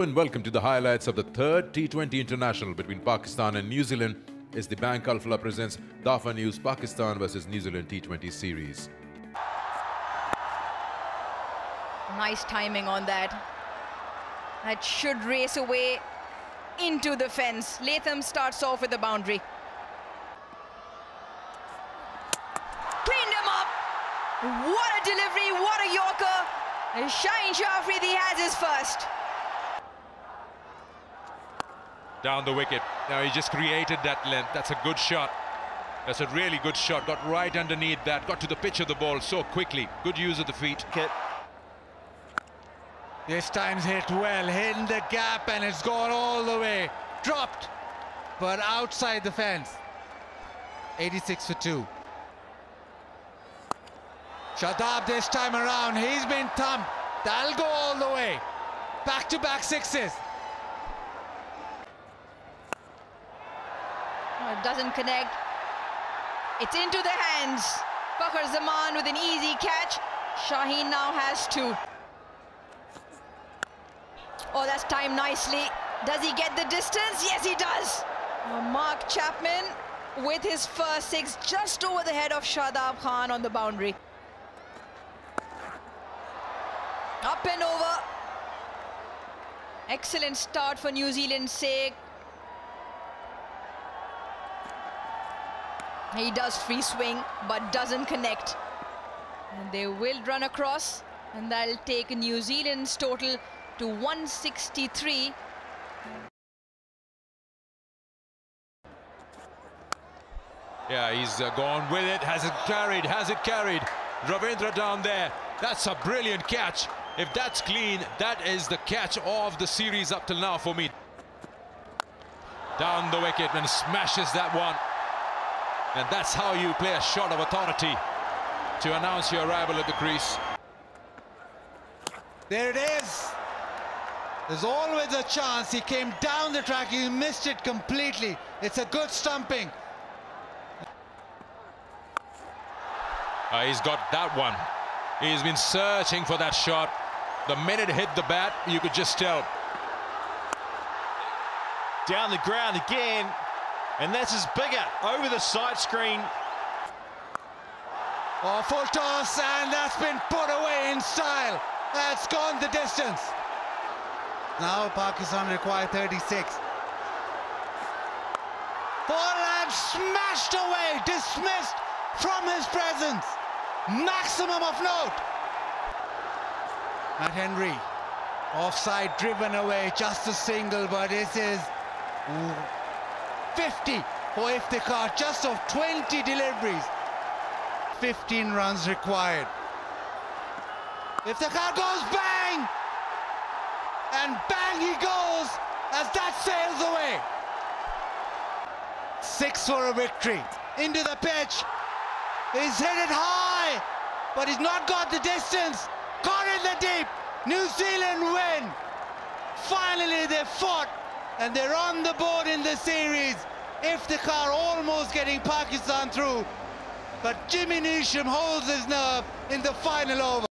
And welcome to the highlights of the third T20 international between Pakistan and New Zealand as the Bank Alfalah presents Dafa News Pakistan versus New Zealand T20 series. Nice timing on that. That should race away into the fence. Latham starts off with the boundary. Cleaned him up. What a delivery, what a Yorker. Shaheen Shah Afridi has his first. Down the wicket. Now he just created that length. That's a good shot. That's a really good shot. Got right underneath that. Got to the pitch of the ball so quickly. Good use of the feet. This time's hit well, hitting the gap and it's gone all the way. Dropped, but outside the fence. 86 for two. Shadab this time around, he's been thumped. That'll go all the way. Back-to-back -back sixes. Doesn't connect. It's into the hands. Fakhar Zaman with an easy catch. Shaheen now has two. Oh, that's timed nicely. Does he get the distance? Yes, he does. Oh, Mark Chapman with his first six just over the head of Shadab Khan on the boundary. Up and over. Excellent start for New Zealand's sake. He does free swing, but doesn't connect. And they will run across, and that'll take New Zealand's total to 163. Yeah, he's uh, gone with it. Has it carried? Has it carried? Ravindra down there. That's a brilliant catch. If that's clean, that is the catch of the series up till now for me. Down the wicket and smashes that one. And that's how you play a shot of authority to announce your arrival at the crease. There it is. There's always a chance. He came down the track, he missed it completely. It's a good stumping. Uh, he's got that one. He's been searching for that shot. The minute it hit the bat, you could just tell. Down the ground again. And this is bigger over the side screen. Oh, full toss, and that's been put away in style. That's gone the distance. Now Pakistan require 36. Ball and smashed away, dismissed from his presence. Maximum of note. Matt Henry, offside driven away, just a single, but this is 50 for Iftikhar, just of 20 deliveries. 15 runs required. Iftikhar goes bang! And bang he goes as that sails away. Six for a victory. Into the pitch. He's hit it high, but he's not got the distance. Caught in the deep. New Zealand win. Finally they fought and they're on the board in the series. Iftikhar almost getting Pakistan through, but Jimmy Neesham holds his nerve in the final over.